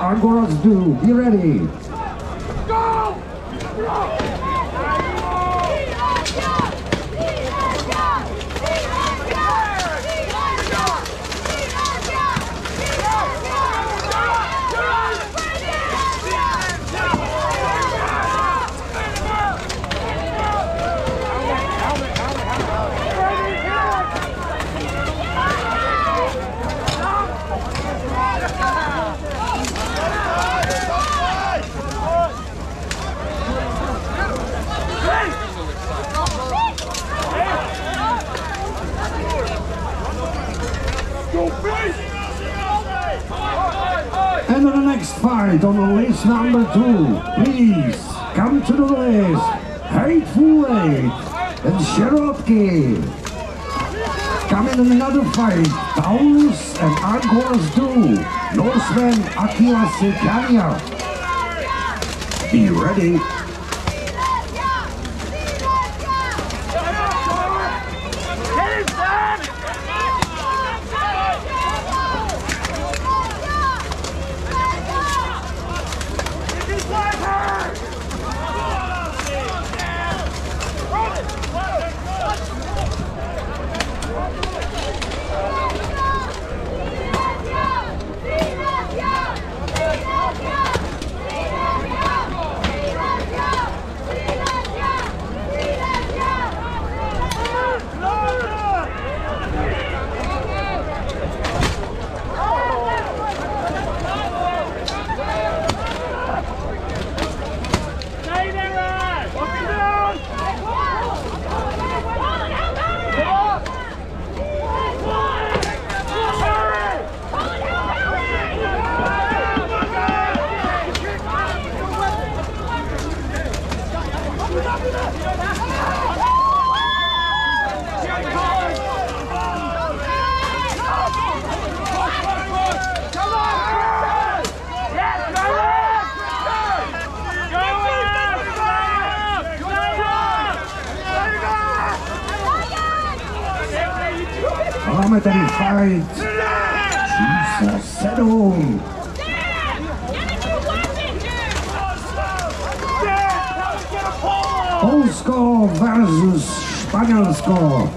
Ar Groaz Du. Be ready. Go! on next fight on the list number two, please come to the list. Hateful Eight and Sierotki. Coming in another fight, Taurus and Angoras do. Norseman Aquila Sequania. Be ready. Máme tady fight číslo 7. Polsko versus Španělsko.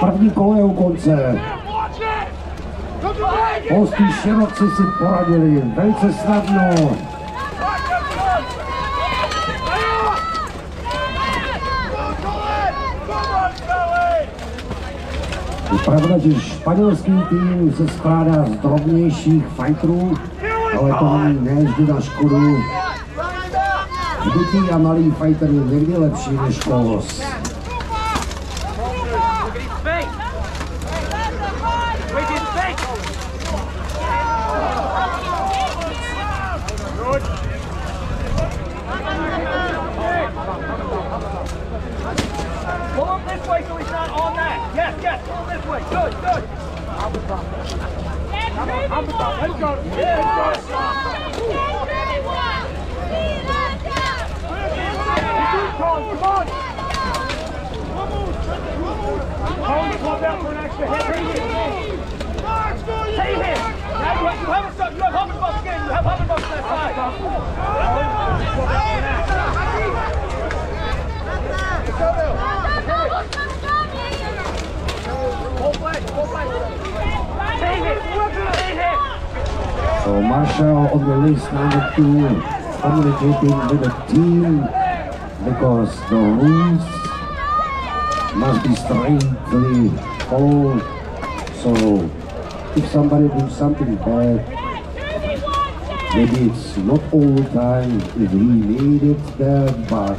První kolo je u konce. Polský široci si poradili velice snadno. Je pravda, že španělský tým se skládá z drobnějších fighterů, ale to není nevždy na škodu. Dětí a malý fighter je někdy lepší než kolos. Marshall on the list number two, communicating with the team because the rules must be strictly followed. So if somebody do something bad, Maybe it's not all the time if he needed that, but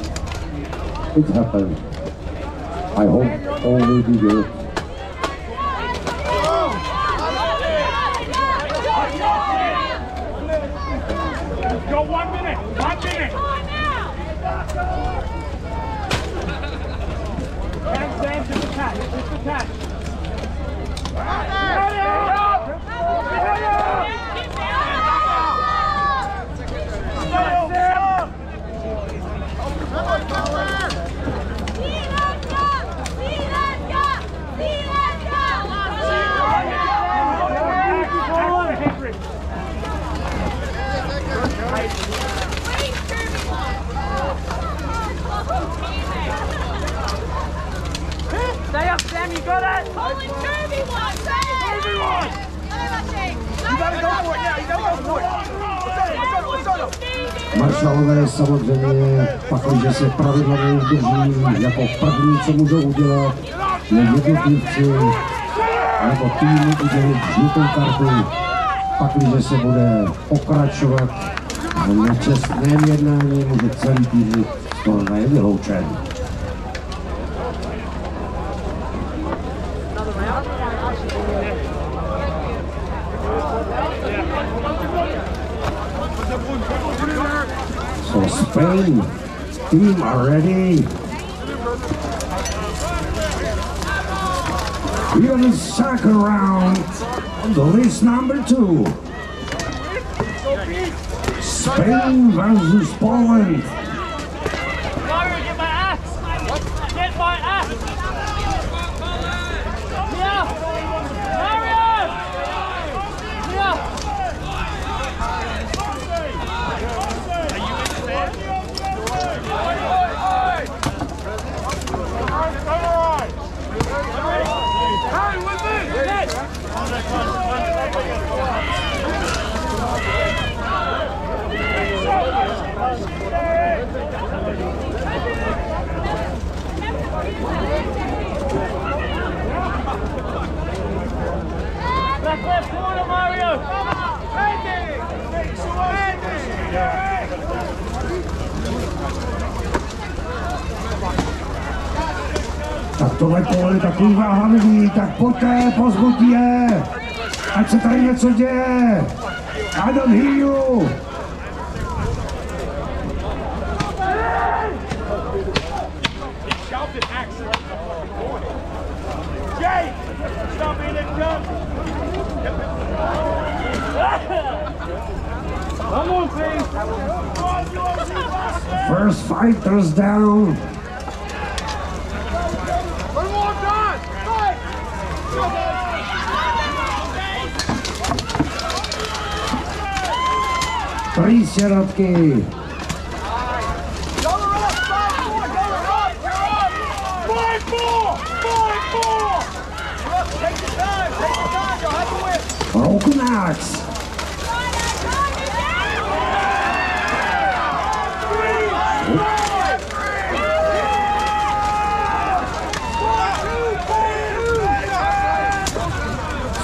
it happened. I hope all will be good. Go one minute. One minute. Sam, Sam, just attack. Just attack. Maršalové samozřejmě, pakliže se pravidla neudrží, jako první, co můžou udělat, je jednotlivci nebo týmu udělit žlutou kartu, pakliže se bude pokračovat v nečestném jednání, může celý tým z turnaje vyloučen. Spain team already. ready. We in the second round on the list number two. Spain versus Poland. Tohle pole je takový váhavý, tak pojďte, pozbuď je, ať se tady něco děje. I don't hear you. First fighters down. To win. Broken axe.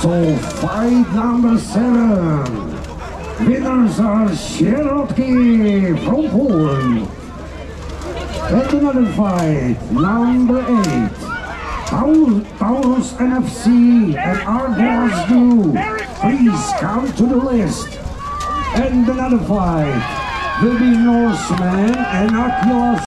So fight number seven. Winners are Sierotki from Poland. And another fight, number eight. Taur- Taurus MFC and Ar Groaz Du. Please come to the list. And another fight will be Norseman and Aquila